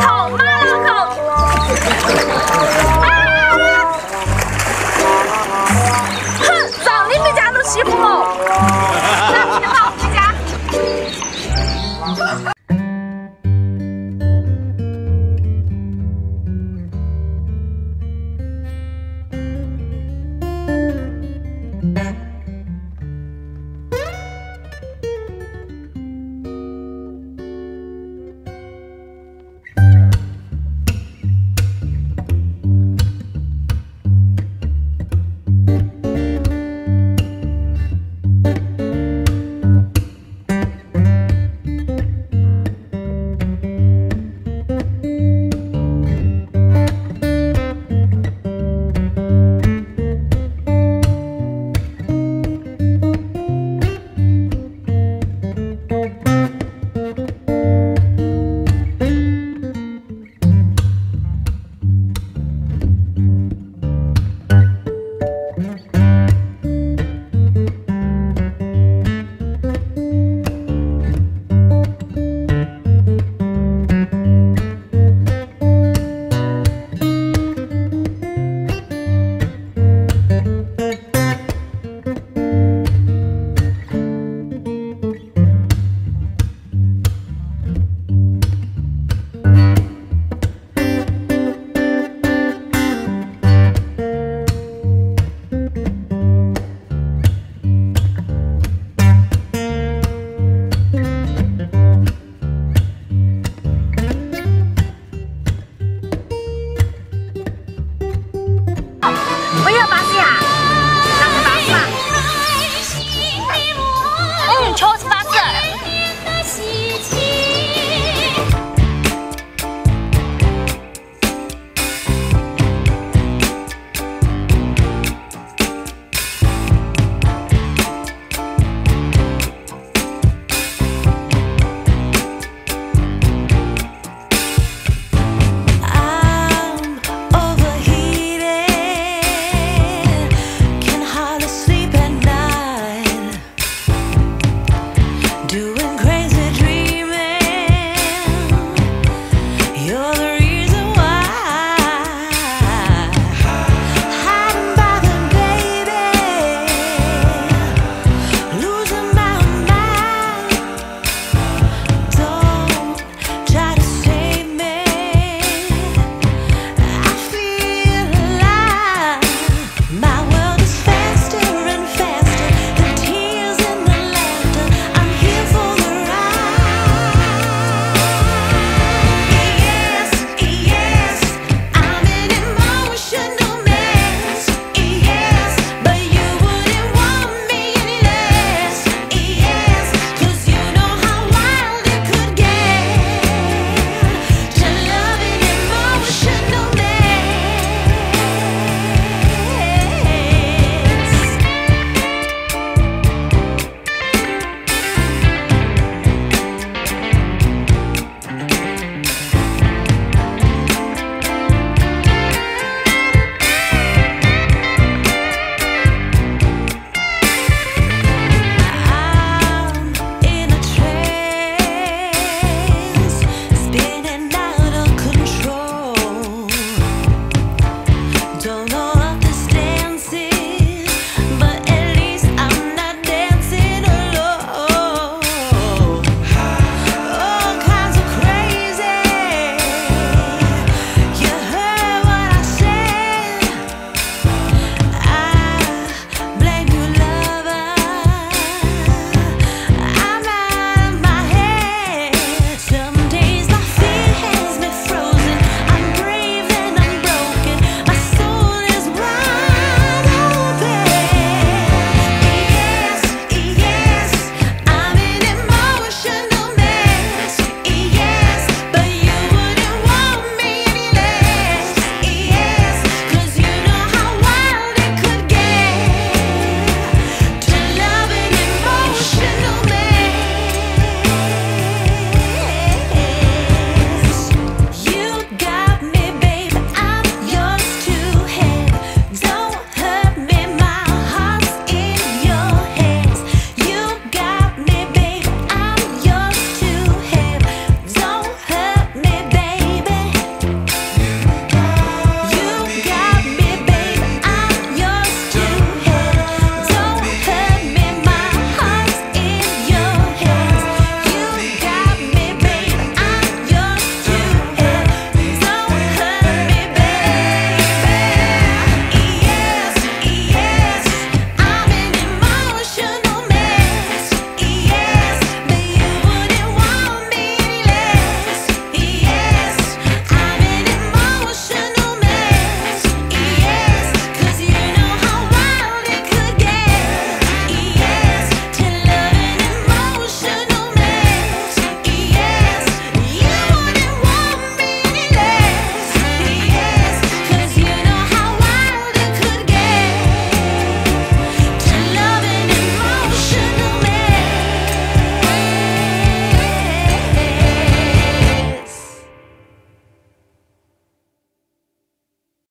痛。